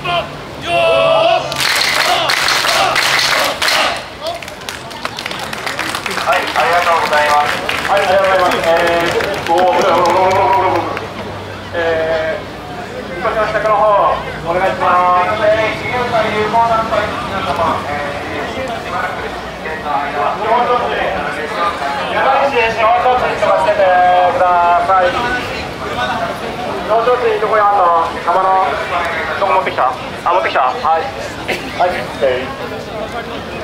い。い。とこやんの浜の持ってきた。あ持ってきた。はい。はい、